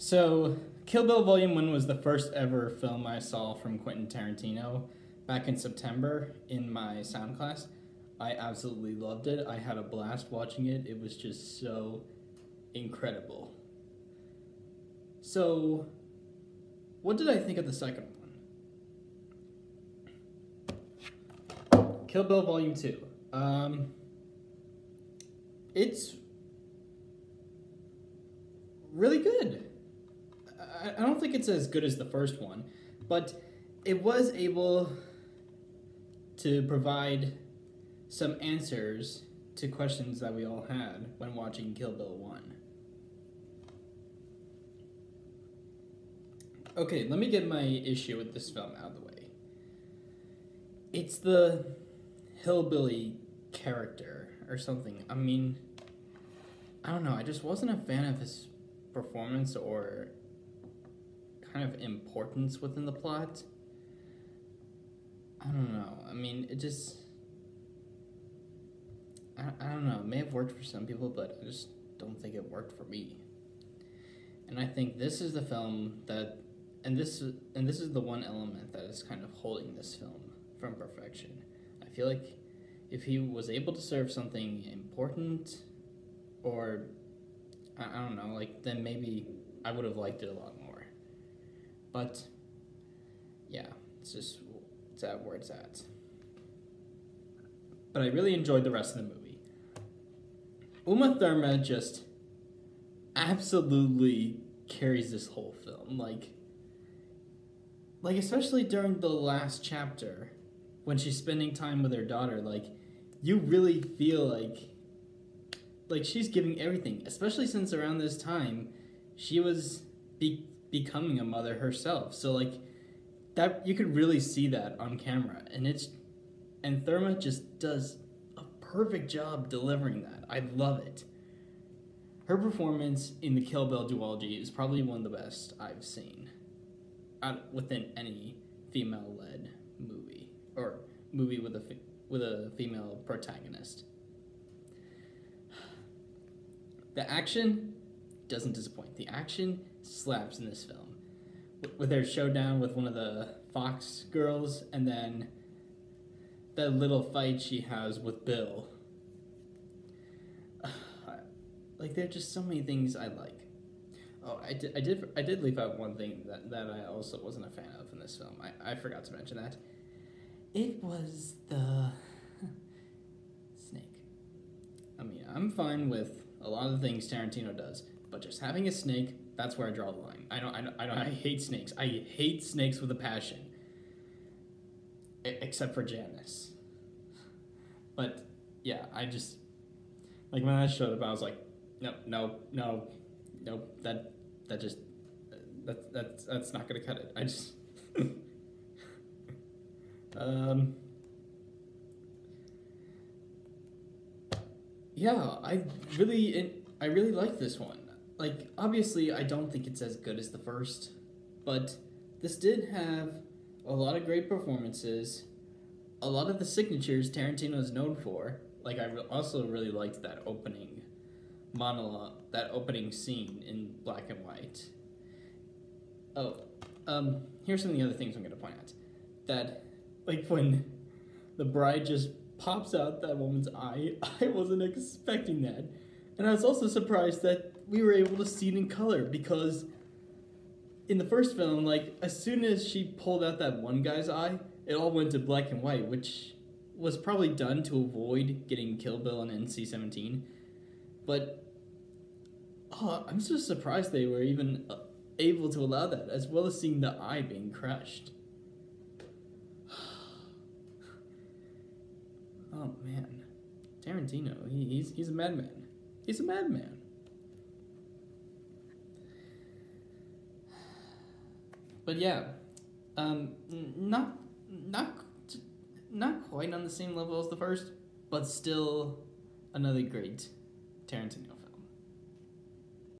So, Kill Bill Volume 1 was the first ever film I saw from Quentin Tarantino back in September in my sound class. I absolutely loved it. I had a blast watching it. It was just so incredible. So, what did I think of the second one? Kill Bill Volume 2. Um, it's really good. I, don't think it's as good as the first one, but it was able to provide some answers to questions that we all had when watching Kill Bill 1. Okay, let me get my issue with this film out of the way. It's the hillbilly character or something. I mean, I don't know, I just wasn't a fan of his performance or kind of importance within the plot. I don't know. I mean, it just. I, I don't know. It may have worked for some people, but I just don't think it worked for me. And I think this is the film that. And this, and this is the one element that is kind of holding this film from perfection. I feel like if he was able to serve something important or I, I don't know, like then maybe I would have liked it a lot more. But yeah, it's just it's at where it's at. But I really enjoyed the rest of the movie. Uma Thurman just absolutely carries this whole film. Like like especially during the last chapter when she's spending time with her daughter, like you really feel like like she's giving everything, especially since around this time she was be- becoming a mother herself. So like that you could really see that on camera and it's and Thurman just does a perfect job delivering that. I love it. Her performance in the Kill Bill duology is probably one of the best I've seen within any female-led movie or movie with a with a female protagonist. The action doesn't disappoint. The action slaps in this film. With their showdown with one of the Fox girls, and then that little fight she has with Bill. Like there are just so many things I like. Oh, I did, I did, I did leave out one thing that, that I also wasn't a fan of in this film. I, I forgot to mention that. It was the snake. I mean, I'm fine with a lot of the things Tarantino does, but just having a snake, that's where I draw the line. I don't, I don't, I, don't, I hate snakes. I hate snakes with a passion. except for Janice. But yeah, I just like when I showed up, I was like, no, no, no, no. That that just that that's that's not gonna cut it. I just um. Yeah, I really I really like this one. Like obviously I don't think it's as good as the first, but this did have a lot of great performances, a lot of the signatures Tarantino is known for. Like I also really liked that opening monologue, that opening scene in black and white. Oh, um, here's some of the other things I'm to point out. That, like when the bride just pops out that woman's eye. I wasn't expecting that. And I was also surprised that we were able to see it in color because in the first film, like, as soon as she pulled out that one guy's eye, it all went to black and white, which was probably done to avoid getting Kill Bill and NC 17. But oh, I'm so surprised they were even uh, able to allow that, as well as seeing the eye being crushed. Oh man, Tarantino, he, he's he's a madman. He's a madman. But yeah, um, not not not quite on the same level as the first, but still another great Tarantino